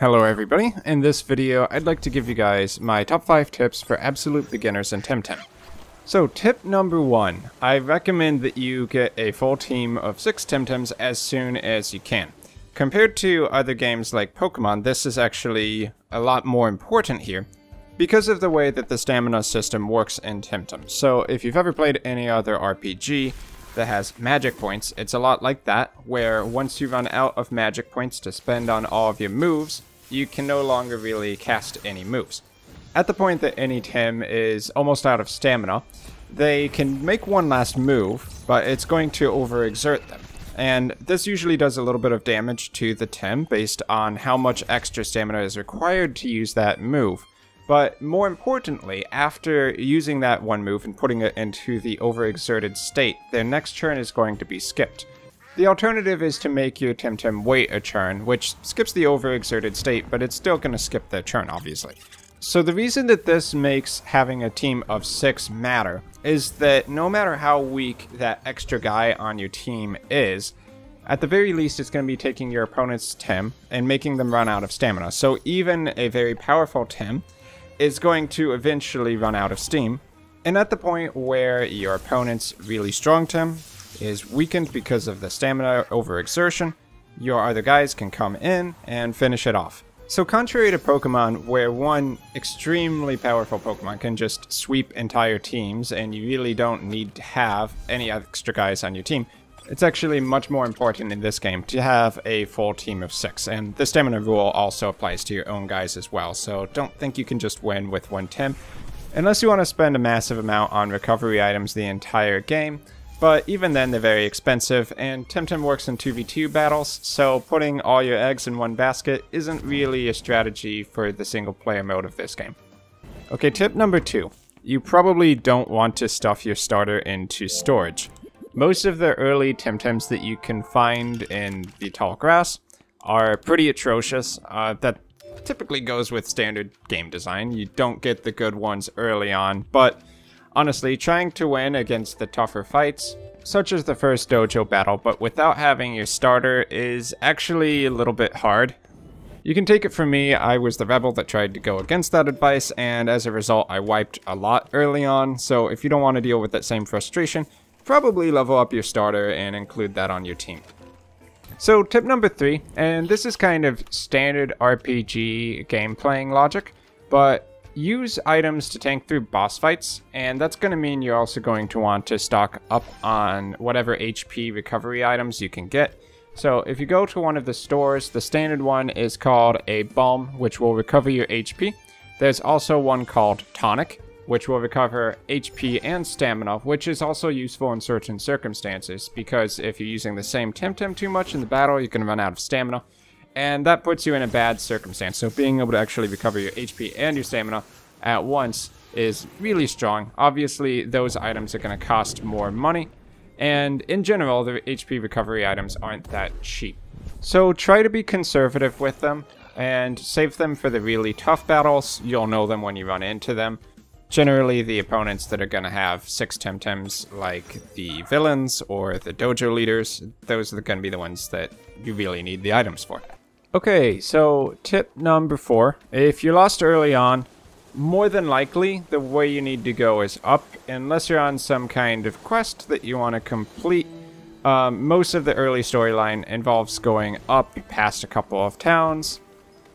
Hello everybody, in this video I'd like to give you guys my top 5 tips for absolute beginners in Temtem. So tip number 1, I recommend that you get a full team of 6 Temtems as soon as you can. Compared to other games like Pokemon, this is actually a lot more important here because of the way that the stamina system works in Temtem. So if you've ever played any other RPG, that has magic points. It's a lot like that, where once you run out of magic points to spend on all of your moves, you can no longer really cast any moves. At the point that any Tem is almost out of stamina, they can make one last move, but it's going to overexert them. And this usually does a little bit of damage to the Tem based on how much extra stamina is required to use that move. But more importantly, after using that one move and putting it into the overexerted state, their next turn is going to be skipped. The alternative is to make your Temtem wait a turn, which skips the overexerted state, but it's still going to skip their turn, obviously. So the reason that this makes having a team of six matter is that no matter how weak that extra guy on your team is, at the very least it's going to be taking your opponent's Tem and making them run out of stamina. So even a very powerful Tem is going to eventually run out of steam. And at the point where your opponent's really strong Tem is weakened because of the stamina overexertion, your other guys can come in and finish it off. So contrary to Pokemon, where one extremely powerful Pokemon can just sweep entire teams and you really don't need to have any extra guys on your team, it's actually much more important in this game to have a full team of six, and the stamina rule also applies to your own guys as well, so don't think you can just win with one Tem, unless you want to spend a massive amount on recovery items the entire game, but even then they're very expensive, and Temtem works in 2v2 battles, so putting all your eggs in one basket isn't really a strategy for the single player mode of this game. Okay, tip number two. You probably don't want to stuff your starter into storage. Most of the early Temtems that you can find in the tall grass are pretty atrocious. Uh, that typically goes with standard game design. You don't get the good ones early on, but honestly, trying to win against the tougher fights, such as the first dojo battle, but without having your starter is actually a little bit hard. You can take it from me, I was the rebel that tried to go against that advice, and as a result I wiped a lot early on, so if you don't want to deal with that same frustration, probably level up your starter and include that on your team. So tip number three, and this is kind of standard RPG game playing logic, but use items to tank through boss fights, and that's going to mean you're also going to want to stock up on whatever HP recovery items you can get. So if you go to one of the stores, the standard one is called a Balm, which will recover your HP. There's also one called Tonic, which will recover HP and stamina, which is also useful in certain circumstances, because if you're using the same Temtem too much in the battle, you can run out of stamina, and that puts you in a bad circumstance. So being able to actually recover your HP and your stamina at once is really strong. Obviously, those items are going to cost more money, and in general, the HP recovery items aren't that cheap. So try to be conservative with them, and save them for the really tough battles. You'll know them when you run into them generally the opponents that are going to have six Temtems, like the villains or the dojo leaders, those are going to be the ones that you really need the items for. Okay, so tip number four. If you're lost early on, more than likely the way you need to go is up, unless you're on some kind of quest that you want to complete. Um, most of the early storyline involves going up past a couple of towns.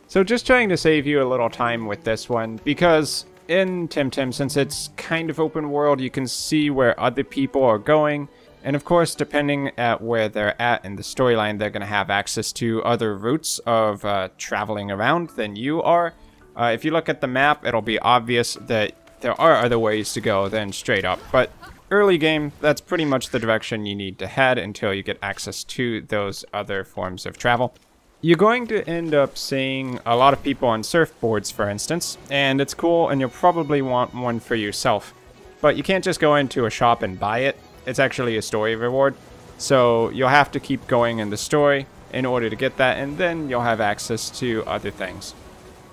So just trying to save you a little time with this one, because in Temtem, since it's kind of open world, you can see where other people are going. And of course, depending at where they're at in the storyline, they're going to have access to other routes of uh, traveling around than you are. Uh, if you look at the map, it'll be obvious that there are other ways to go than straight up. But early game, that's pretty much the direction you need to head until you get access to those other forms of travel. You're going to end up seeing a lot of people on surfboards, for instance, and it's cool and you'll probably want one for yourself. But you can't just go into a shop and buy it. It's actually a story reward. So you'll have to keep going in the story in order to get that, and then you'll have access to other things.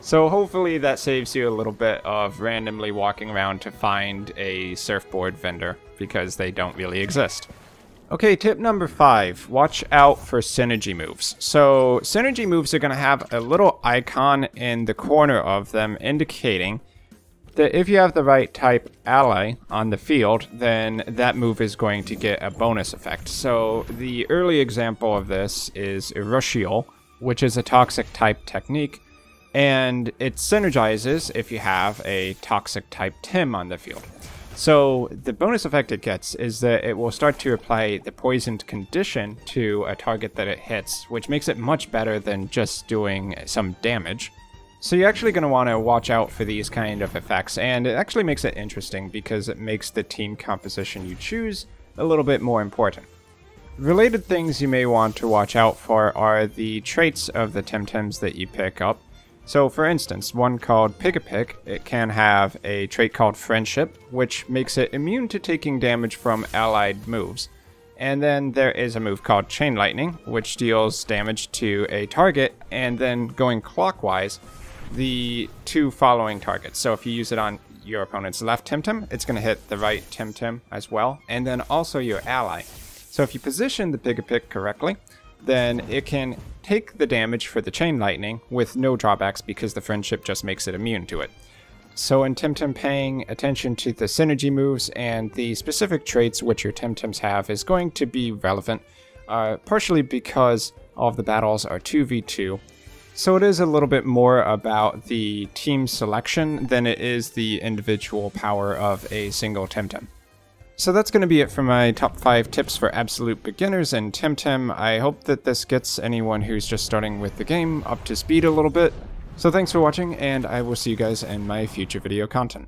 So hopefully that saves you a little bit of randomly walking around to find a surfboard vendor, because they don't really exist. Okay, tip number five, watch out for synergy moves. So synergy moves are going to have a little icon in the corner of them indicating that if you have the right type ally on the field, then that move is going to get a bonus effect. So the early example of this is Urushiol, which is a toxic type technique, and it synergizes if you have a toxic type Tem on the field. So the bonus effect it gets is that it will start to apply the poisoned condition to a target that it hits, which makes it much better than just doing some damage. So you're actually going to want to watch out for these kind of effects, and it actually makes it interesting because it makes the team composition you choose a little bit more important. Related things you may want to watch out for are the traits of the Temtems that you pick up, so for instance, one called Pigepic, it can have a trait called Friendship, which makes it immune to taking damage from allied moves. And then there is a move called Chain Lightning, which deals damage to a target, and then going clockwise, the two following targets. So if you use it on your opponent's left Temtem, it's going to hit the right Temtem as well, and then also your ally. So if you position the Pigepic correctly, then it can take the damage for the Chain Lightning with no drawbacks because the Friendship just makes it immune to it. So in Temtem paying attention to the synergy moves and the specific traits which your Temtems have is going to be relevant, uh, partially because all of the battles are 2v2. So it is a little bit more about the team selection than it is the individual power of a single Temtem. So that's going to be it for my top 5 tips for absolute beginners in Temtem. I hope that this gets anyone who's just starting with the game up to speed a little bit. So thanks for watching, and I will see you guys in my future video content.